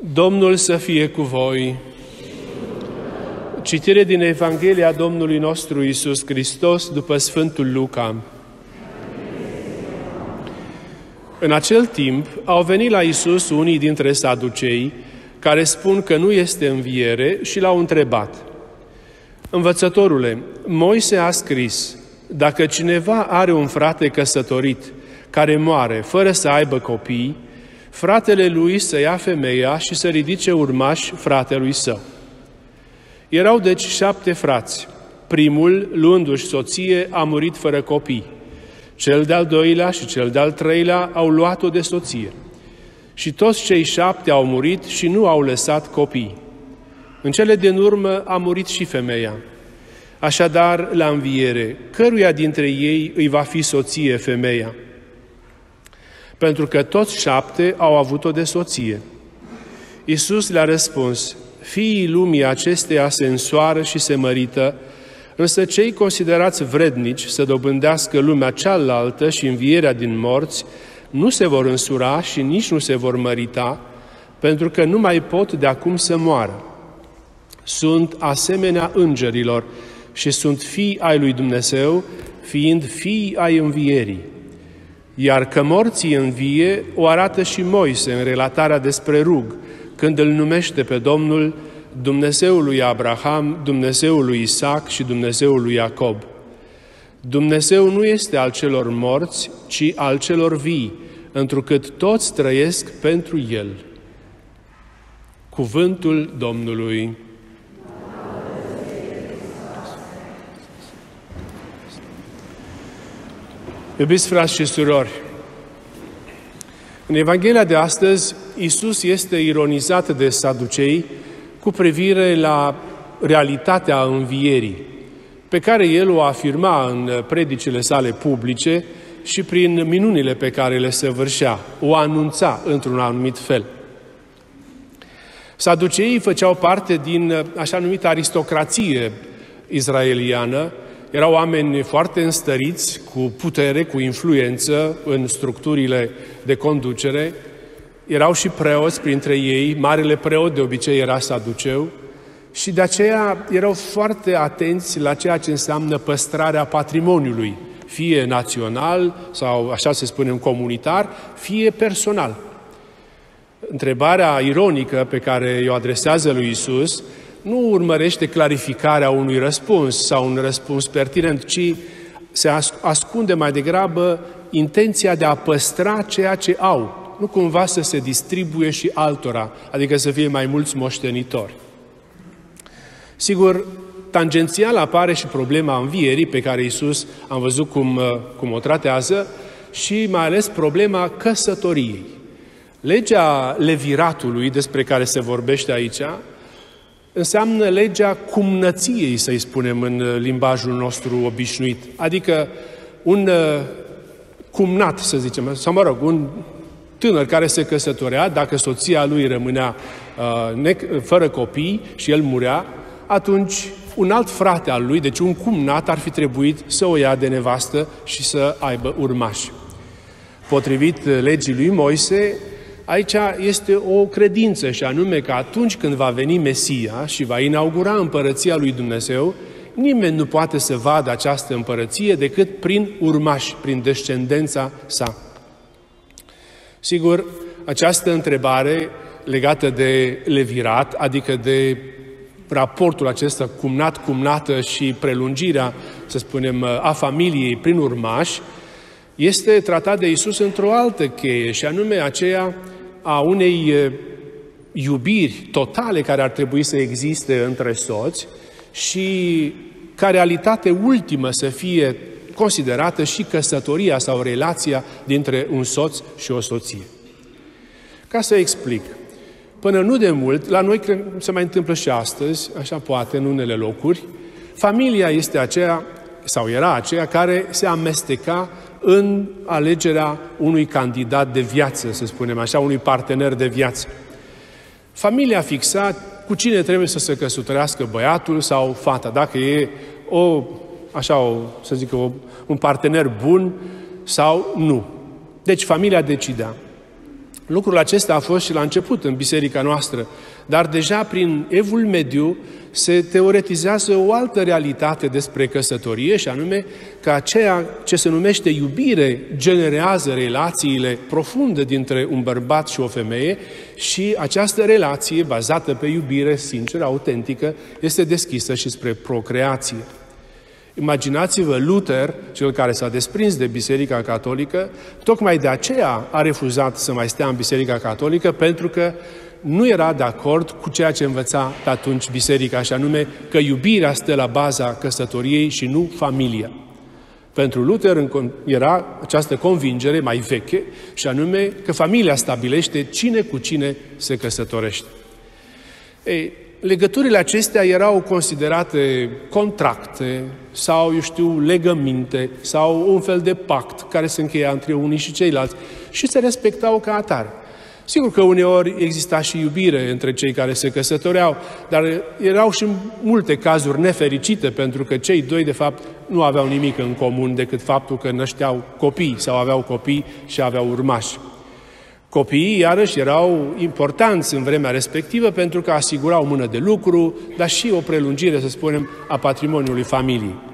Domnul să fie cu voi. Citire din Evanghelia Domnului nostru Isus Hristos după Sfântul Luca. În acel timp au venit la Isus unii dintre saducei care spun că nu este înviere și l-au întrebat. Învățătorule, Moise a scris, dacă cineva are un frate căsătorit care moare fără să aibă copii, fratele lui să ia femeia și să ridice urmași fratelui său. Erau deci șapte frați. Primul, luându-și soție, a murit fără copii. Cel de-al doilea și cel de-al treilea au luat-o de soție. Și toți cei șapte au murit și nu au lăsat copii. În cele din urmă a murit și femeia. Așadar, la înviere, căruia dintre ei îi va fi soție femeia? Pentru că toți șapte au avut-o de soție. Iisus le-a răspuns, fiii lumii acesteia se însoară și se mărită, însă cei considerați vrednici să dobândească lumea cealaltă și învierea din morți, nu se vor însura și nici nu se vor mărita, pentru că nu mai pot de acum să moară. Sunt asemenea îngerilor și sunt fii ai lui Dumnezeu, fiind fii ai învierii. Iar că morții învie o arată și Moise în relatarea despre rug, când îl numește pe Domnul Dumnezeul lui Abraham, Dumnezeul lui Isaac și Dumnezeul lui Iacob. Dumnezeu nu este al celor morți, ci al celor vii, întrucât toți trăiesc pentru El. Cuvântul Domnului. Iubiți frați și surori, în Evanghelia de astăzi, Isus este ironizat de saducei cu privire la realitatea învierii, pe care el o afirma în predicile sale publice și prin minunile pe care le săvârșea, o anunța într-un anumit fel. Saduceii făceau parte din așa numită aristocrație izraeliană, erau oameni foarte înstăriți, cu putere, cu influență în structurile de conducere. Erau și preoți printre ei, marele preot de obicei era saduceu și de aceea erau foarte atenți la ceea ce înseamnă păstrarea patrimoniului, fie național sau, așa se spune, comunitar, fie personal. Întrebarea ironică pe care o adresează lui Isus nu urmărește clarificarea unui răspuns sau un răspuns pertinent, ci se ascunde mai degrabă intenția de a păstra ceea ce au, nu cumva să se distribuie și altora, adică să fie mai mulți moștenitori. Sigur, tangențial apare și problema învierii pe care Iisus am văzut cum, uh, cum o tratează și mai ales problema căsătoriei. Legea leviratului despre care se vorbește aici înseamnă legea cumnăției, să-i spunem în uh, limbajul nostru obișnuit. Adică un uh, cumnat, să zicem, sau mă rog, un tânăr care se căsătorea, dacă soția lui rămânea uh, fără copii și el murea, atunci un alt frate al lui, deci un cumnat, ar fi trebuit să o ia de nevastă și să aibă urmași. Potrivit legii lui Moise, Aici este o credință și anume că atunci când va veni Mesia și va inaugura împărăția lui Dumnezeu, nimeni nu poate să vadă această împărăție decât prin urmași, prin descendența sa. Sigur, această întrebare legată de levirat, adică de raportul acesta cumnat-cumnată și prelungirea, să spunem, a familiei prin urmași, este tratat de Isus într-o altă cheie, și anume aceea a unei iubiri totale care ar trebui să existe între soți și ca realitate ultimă să fie considerată și căsătoria sau relația dintre un soț și o soție. Ca să explic, până nu de mult, la noi cred, se mai întâmplă și astăzi, așa poate în unele locuri, familia este aceea, sau era aceea, care se amesteca în alegerea unui candidat de viață, să spunem așa, unui partener de viață. Familia fixa cu cine trebuie să se căsătorească băiatul sau fata, dacă e o, așa, o, să zic, o, un partener bun sau nu. Deci familia decidea. Lucrul acesta a fost și la început în biserica noastră, dar deja prin Evul Mediu se teoretizează o altă realitate despre căsătorie și anume că aceea ce se numește iubire generează relațiile profunde dintre un bărbat și o femeie și această relație bazată pe iubire sinceră, autentică, este deschisă și spre procreație. Imaginați-vă Luther, cel care s-a desprins de Biserica Catolică, tocmai de aceea a refuzat să mai stea în Biserica Catolică, pentru că nu era de acord cu ceea ce învăța atunci biserica, și anume că iubirea stă la baza căsătoriei și nu familia. Pentru Luther era această convingere mai veche, și anume că familia stabilește cine cu cine se căsătorește. Ei, legăturile acestea erau considerate contracte sau, eu știu, legăminte sau un fel de pact care se încheia între unii și ceilalți și se respectau ca atare. Sigur că uneori exista și iubire între cei care se căsătoreau, dar erau și multe cazuri nefericite, pentru că cei doi, de fapt, nu aveau nimic în comun decât faptul că nășteau copii sau aveau copii și aveau urmași. Copiii, iarăși, erau importanți în vremea respectivă pentru că asigurau mână de lucru, dar și o prelungire, să spunem, a patrimoniului familiei.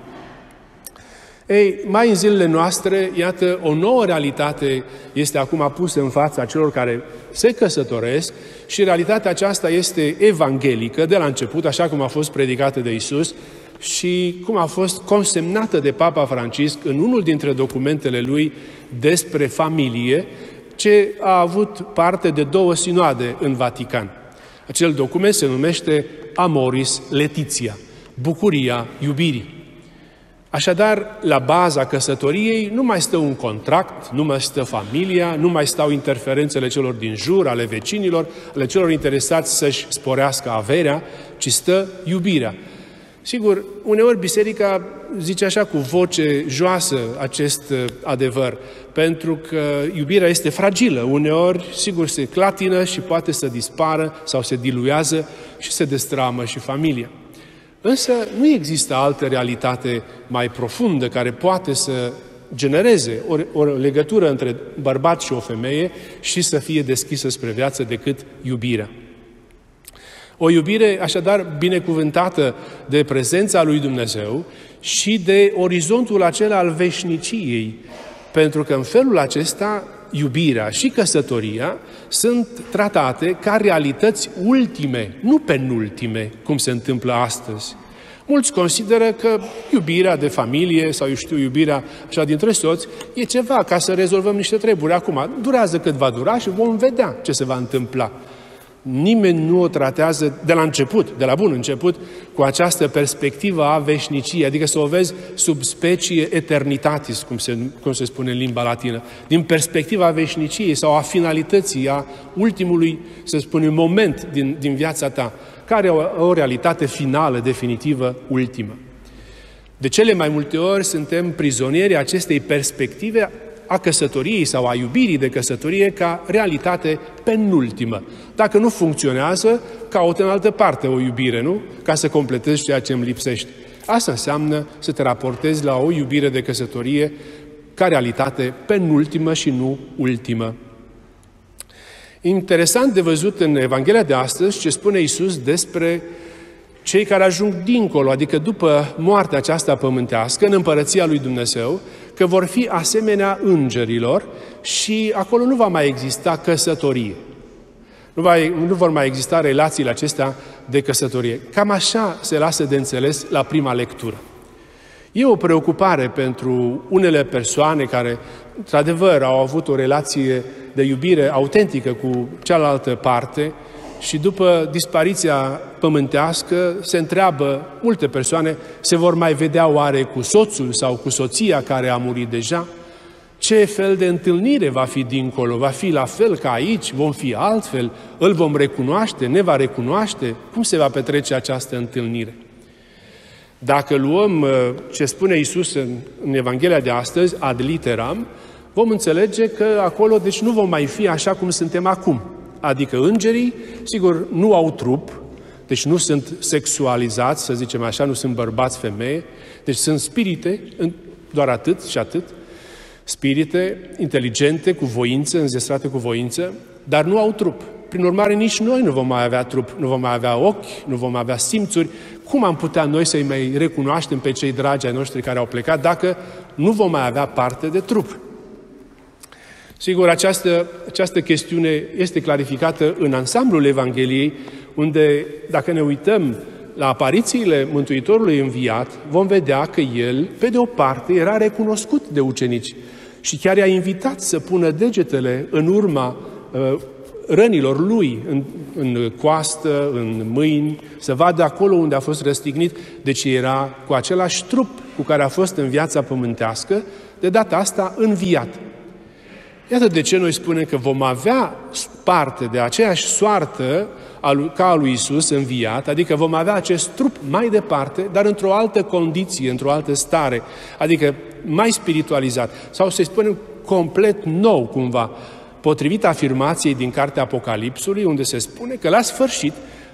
Ei, mai în zilele noastre, iată, o nouă realitate este acum pusă în fața celor care se căsătoresc și realitatea aceasta este evanghelică de la început, așa cum a fost predicată de Isus și cum a fost consemnată de Papa Francisc în unul dintre documentele lui despre familie, ce a avut parte de două sinoade în Vatican. Acel document se numește Amoris Letitia, bucuria iubirii. Așadar, la baza căsătoriei nu mai stă un contract, nu mai stă familia, nu mai stau interferențele celor din jur, ale vecinilor, ale celor interesați să-și sporească averea, ci stă iubirea. Sigur, uneori biserica zice așa cu voce joasă acest uh, adevăr, pentru că iubirea este fragilă. Uneori, sigur, se clatină și poate să dispară sau se diluează și se destramă și familia. Însă nu există altă realitate mai profundă care poate să genereze o, o legătură între bărbat și o femeie și să fie deschisă spre viață decât iubirea. O iubire așadar binecuvântată de prezența lui Dumnezeu și de orizontul acela al veșniciei, pentru că în felul acesta iubirea și căsătoria sunt tratate ca realități ultime, nu penultime, cum se întâmplă astăzi. Mulți consideră că iubirea de familie sau, eu știu, iubirea așa dintre soți e ceva ca să rezolvăm niște treburi. Acum, durează cât va dura și vom vedea ce se va întâmpla nimeni nu o tratează de la început, de la bun început, cu această perspectivă a veșniciei, adică să o vezi sub specie eternitatis, cum se, cum se spune în limba latină, din perspectiva veșniciei sau a finalității, a ultimului, să spunem, moment din, din viața ta, care o, o realitate finală, definitivă, ultimă. De cele mai multe ori suntem prizonieri acestei perspective a căsătoriei sau a iubirii de căsătorie ca realitate penultimă. Dacă nu funcționează, caută în altă parte o iubire, nu? Ca să completezi ceea ce îmi lipsește. Asta înseamnă să te raportezi la o iubire de căsătorie ca realitate penultimă și nu ultimă. Interesant de văzut în Evanghelia de astăzi ce spune Isus despre cei care ajung dincolo, adică după moartea aceasta pământească, în împărăția lui Dumnezeu, că vor fi asemenea îngerilor și acolo nu va mai exista căsătorie. Nu, va, nu vor mai exista relațiile acestea de căsătorie. Cam așa se lasă de înțeles la prima lectură. E o preocupare pentru unele persoane care, într-adevăr, au avut o relație de iubire autentică cu cealaltă parte, și după dispariția pământească se întreabă multe persoane, se vor mai vedea oare cu soțul sau cu soția care a murit deja? Ce fel de întâlnire va fi dincolo? Va fi la fel ca aici? Vom fi altfel? Îl vom recunoaște? Ne va recunoaște? Cum se va petrece această întâlnire? Dacă luăm uh, ce spune Isus în Evanghelia de astăzi, ad literam, vom înțelege că acolo deci nu vom mai fi așa cum suntem acum adică îngerii, sigur, nu au trup, deci nu sunt sexualizați, să zicem așa, nu sunt bărbați, femeie, deci sunt spirite, doar atât și atât, spirite inteligente, cu voință, înzestrate cu voință, dar nu au trup. Prin urmare, nici noi nu vom mai avea trup, nu vom mai avea ochi, nu vom mai avea simțuri. Cum am putea noi să-i mai recunoaștem pe cei dragi ai noștri care au plecat dacă nu vom mai avea parte de trup? Sigur, această, această chestiune este clarificată în ansamblul Evangheliei, unde, dacă ne uităm la aparițiile Mântuitorului înviat, vom vedea că el, pe de o parte, era recunoscut de ucenici și chiar i-a invitat să pună degetele în urma uh, rănilor lui, în, în coastă, în mâini, să vadă acolo unde a fost răstignit, deci era cu același trup cu care a fost în viața pământească, de data asta înviat. Iată de ce noi spunem că vom avea parte de aceeași soartă ca a lui Isus înviat, adică vom avea acest trup mai departe, dar într-o altă condiție, într-o altă stare, adică mai spiritualizat, sau să-i spunem complet nou cumva, potrivit afirmației din cartea Apocalipsului, unde se spune că la sfârșit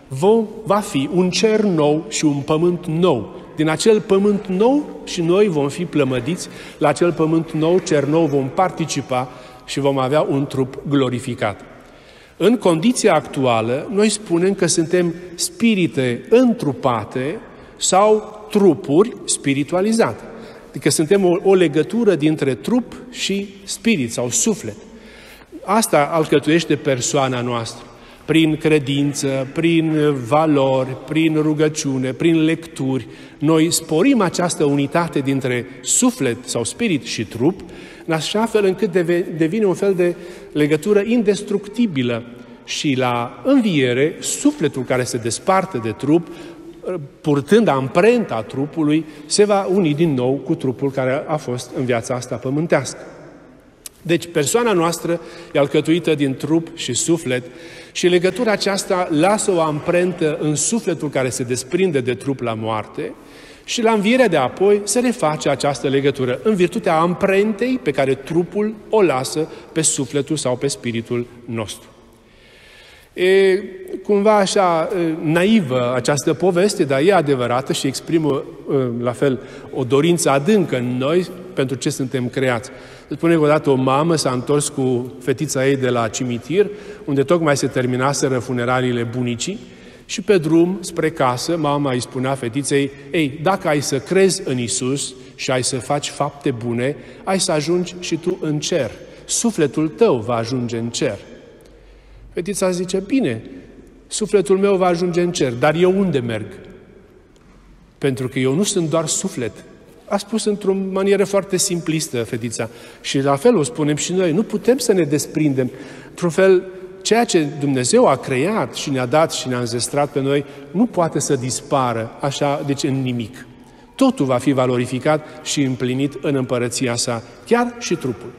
vom, va fi un cer nou și un pământ nou. Din acel pământ nou și noi vom fi plămădiți, la acel pământ nou, cer nou, vom participa și vom avea un trup glorificat. În condiția actuală, noi spunem că suntem spirite întrupate sau trupuri spiritualizate. Adică suntem o, o legătură dintre trup și spirit sau suflet. Asta alcătuiește persoana noastră. Prin credință, prin valori, prin rugăciune, prin lecturi, noi sporim această unitate dintre suflet sau spirit și trup în așa fel încât devine un fel de legătură indestructibilă și la înviere, sufletul care se desparte de trup, purtând amprenta trupului, se va uni din nou cu trupul care a fost în viața asta pământească. Deci persoana noastră e alcătuită din trup și suflet și legătura aceasta lasă o amprentă în sufletul care se desprinde de trup la moarte, și la învierea de apoi se reface această legătură în virtutea amprentei pe care trupul o lasă pe sufletul sau pe spiritul nostru. E cumva așa naivă această poveste, dar e adevărată și exprimă la fel o dorință adâncă în noi pentru ce suntem creați. Spune că odată o mamă s-a întors cu fetița ei de la cimitir, unde tocmai se terminaseră funeraliile bunicii și pe drum spre casă, mama îi spunea fetiței, ei, dacă ai să crezi în Isus și ai să faci fapte bune, ai să ajungi și tu în cer. Sufletul tău va ajunge în cer. Fetița zice, bine, sufletul meu va ajunge în cer, dar eu unde merg? Pentru că eu nu sunt doar suflet. A spus într-o manieră foarte simplistă fetița. Și la fel o spunem și noi, nu putem să ne desprindem. Într-un fel, ceea ce Dumnezeu a creat și ne-a dat și ne-a înzestrat pe noi, nu poate să dispară așa, deci în nimic. Totul va fi valorificat și împlinit în împărăția sa, chiar și trupul.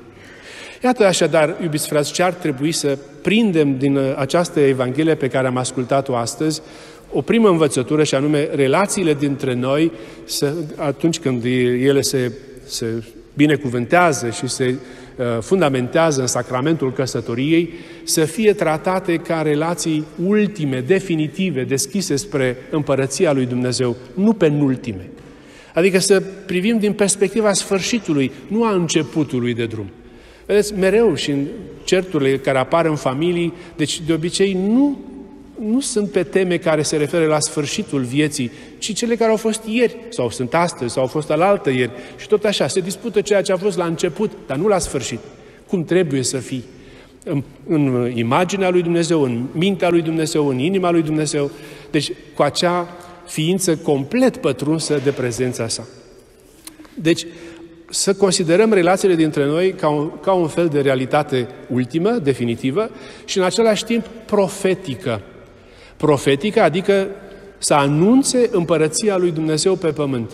Iată așadar, iubiți frați, ce ar trebui să prindem din această Evanghelie pe care am ascultat-o astăzi, o primă învățătură și anume relațiile dintre noi, să, atunci când ele se, se binecuvântează și se Uh, fundamentează în sacramentul căsătoriei să fie tratate ca relații ultime, definitive, deschise spre împărăția lui Dumnezeu, nu penultime. Adică să privim din perspectiva sfârșitului, nu a începutului de drum. Vedeți, mereu și în certurile care apar în familii, deci de obicei nu nu sunt pe teme care se referă la sfârșitul vieții, ci cele care au fost ieri, sau sunt astăzi, sau au fost alaltă ieri. Și tot așa, se dispută ceea ce a fost la început, dar nu la sfârșit. Cum trebuie să fii? În, în imaginea lui Dumnezeu, în mintea lui Dumnezeu, în inima lui Dumnezeu. Deci, cu acea ființă complet pătrunsă de prezența sa. Deci, să considerăm relațiile dintre noi ca un, ca un fel de realitate ultimă, definitivă, și în același timp profetică profetică, adică să anunțe împărăția lui Dumnezeu pe pământ.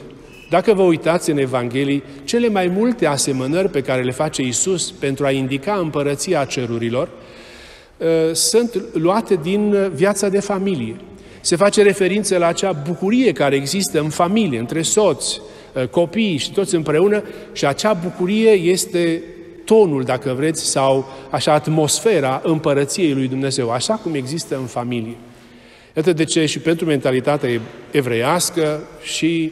Dacă vă uitați în Evanghelii, cele mai multe asemănări pe care le face Isus pentru a indica împărăția cerurilor ă, sunt luate din viața de familie. Se face referință la acea bucurie care există în familie, între soți, ă, copii și toți împreună și acea bucurie este tonul, dacă vreți, sau așa atmosfera împărăției lui Dumnezeu, așa cum există în familie. Iată de ce și pentru mentalitatea evreiască și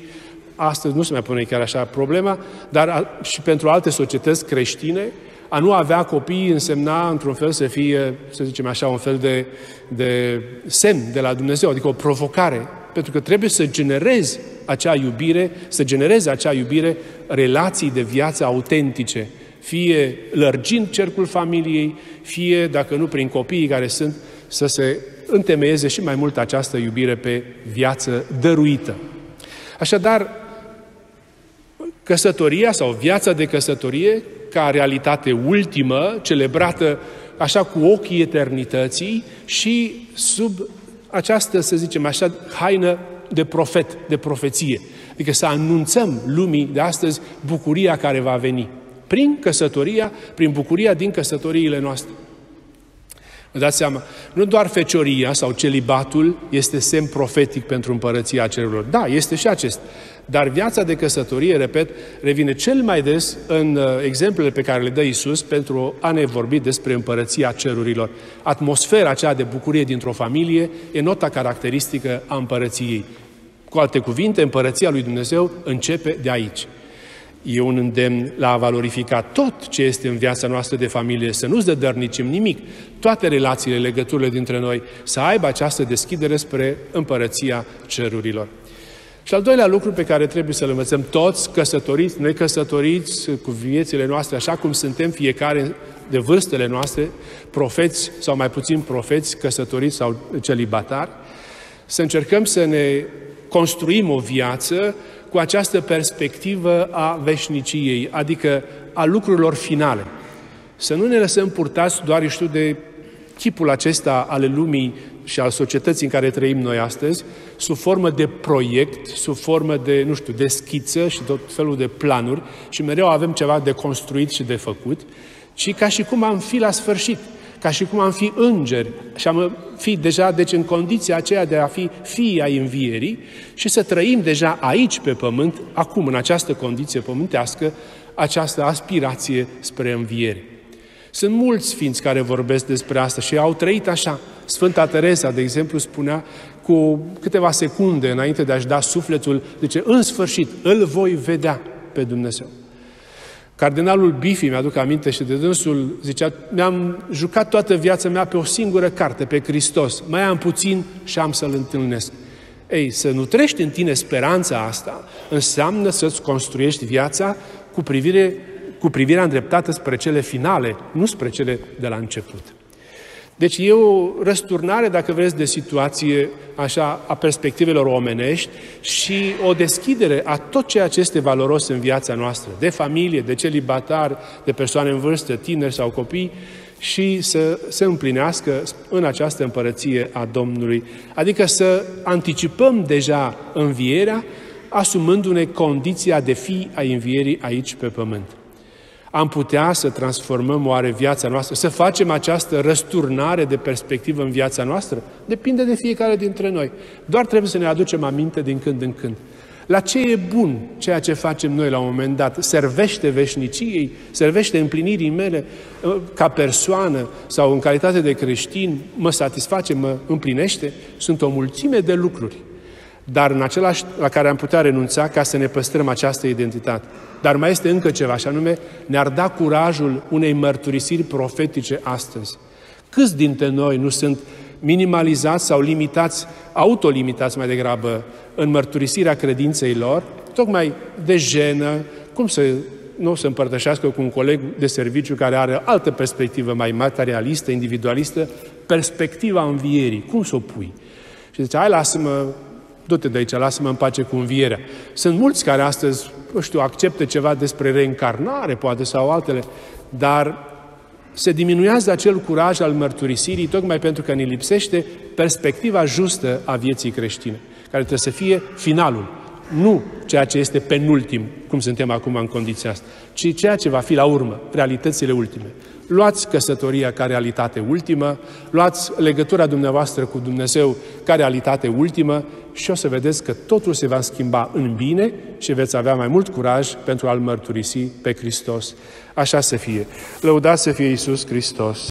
astăzi nu se mai pune chiar așa problema, dar și pentru alte societăți creștine, A nu avea copii însemna, într-un fel, să fie, să zicem așa, un fel de, de semn de la Dumnezeu, adică o provocare. Pentru că trebuie să generezi acea iubire, să generezi acea iubire relații de viață autentice, fie lărgind cercul familiei, fie, dacă nu, prin copiii care sunt, să se întemeieze și mai mult această iubire pe viață dăruită. Așadar, căsătoria sau viața de căsătorie ca realitate ultimă, celebrată așa cu ochii eternității și sub această, să zicem așa, haină de profet, de profeție. Adică să anunțăm lumii de astăzi bucuria care va veni. Prin căsătoria, prin bucuria din căsătoriile noastre. Vă dați seama, nu doar fecioria sau celibatul este semn profetic pentru împărăția cerurilor. Da, este și acest. Dar viața de căsătorie, repet, revine cel mai des în uh, exemplele pe care le dă Isus pentru a ne vorbi despre împărăția cerurilor. Atmosfera aceea de bucurie dintr-o familie e nota caracteristică a împărăției. Cu alte cuvinte, împărăția lui Dumnezeu începe de aici. E un îndemn la a valorifica tot ce este în viața noastră de familie, să nu zdădărnicim nimic, toate relațiile, legăturile dintre noi, să aibă această deschidere spre împărăția cerurilor. Și al doilea lucru pe care trebuie să-l învățăm toți, căsătoriți, necăsătoriți, cu viețile noastre, așa cum suntem fiecare de vârstele noastre, profeți sau mai puțin profeți, căsătoriți sau celibatari, să încercăm să ne construim o viață cu această perspectivă a veșniciei, adică a lucrurilor finale. Să nu ne lăsăm purtați doar, știu, de chipul acesta ale lumii și al societății în care trăim noi astăzi, sub formă de proiect, sub formă de, nu știu, de schiță și tot felul de planuri și mereu avem ceva de construit și de făcut, ci ca și cum am fi la sfârșit, ca și cum am fi îngeri și am fi deja, deci, în condiția aceea de a fi fii ai învierii și să trăim deja aici pe pământ, acum, în această condiție pământească, această aspirație spre înviere. Sunt mulți sfinți care vorbesc despre asta și au trăit așa. Sfânta Teresa, de exemplu, spunea cu câteva secunde înainte de a-și da sufletul, zice, în sfârșit, îl voi vedea pe Dumnezeu. Cardinalul Bifi, mi-aduc aminte și de dânsul, zicea, mi-am jucat toată viața mea pe o singură carte, pe Hristos. Mai am puțin și am să-L întâlnesc. Ei, să nutrești în tine speranța asta înseamnă să-ți construiești viața cu, privire, cu privirea îndreptată spre cele finale, nu spre cele de la început. Deci e o răsturnare, dacă vreți, de situație așa, a perspectivelor omenești și o deschidere a tot ceea ce este valoros în viața noastră, de familie, de celibatar, de persoane în vârstă, tineri sau copii, și să se împlinească în această împărăție a Domnului. Adică să anticipăm deja învierea, asumându-ne condiția de fi a învierii aici pe pământ am putea să transformăm oare viața noastră, să facem această răsturnare de perspectivă în viața noastră? Depinde de fiecare dintre noi. Doar trebuie să ne aducem aminte din când în când. La ce e bun ceea ce facem noi la un moment dat? Servește veșniciei? Servește împlinirii mele ă, ca persoană sau în calitate de creștin? Mă satisface, mă împlinește? Sunt o mulțime de lucruri dar în același la care am putea renunța ca să ne păstrăm această identitate. Dar mai este încă ceva, și anume ne-ar da curajul unei mărturisiri profetice astăzi. Câți dintre noi nu sunt minimalizați sau limitați, autolimitați mai degrabă, în mărturisirea credinței lor, tocmai de jenă, cum să nu se împărtășească cu un coleg de serviciu care are altă perspectivă mai materialistă, individualistă, perspectiva învierii. Cum să o pui? Și zice, hai, lasă-mă du-te de aici, lasă-mă în pace cu învierea. Sunt mulți care astăzi, nu știu, acceptă ceva despre reîncarnare, poate, sau altele, dar se diminuează acel curaj al mărturisirii, tocmai pentru că ne lipsește perspectiva justă a vieții creștine, care trebuie să fie finalul, nu ceea ce este penultim, cum suntem acum în condiția asta, ci ceea ce va fi la urmă, realitățile ultime. Luați căsătoria ca realitate ultimă, luați legătura dumneavoastră cu Dumnezeu ca realitate ultimă și o să vedeți că totul se va schimba în bine și veți avea mai mult curaj pentru a-L mărturisi pe Hristos. Așa să fie. Lăudați să fie Iisus Hristos!